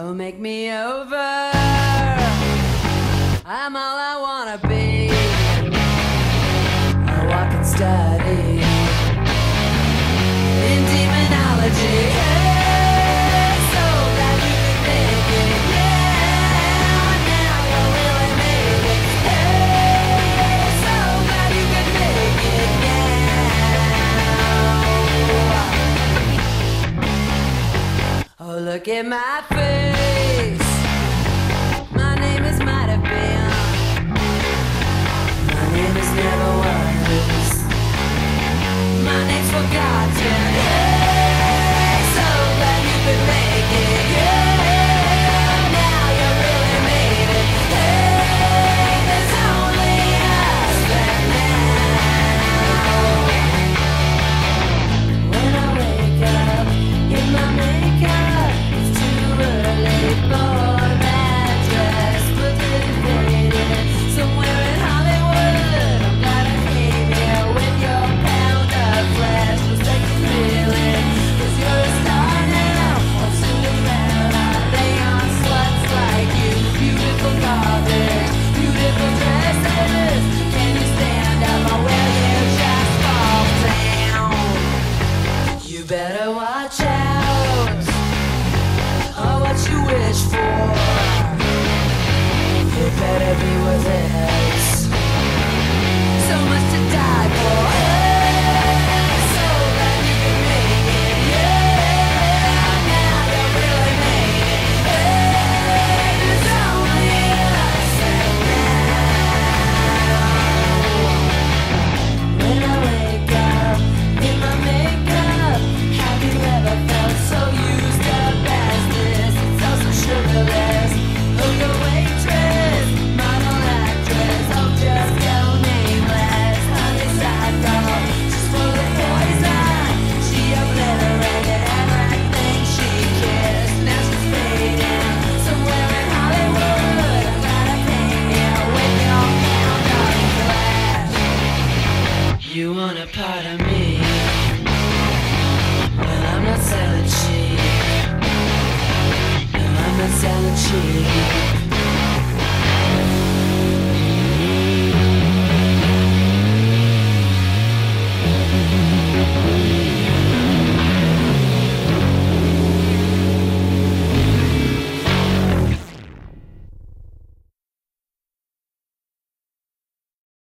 Oh, make me over. I'm all I wanna be. I walk and study. Look at my face. Well, I'm not selling cheap. No, I'm not selling cheap.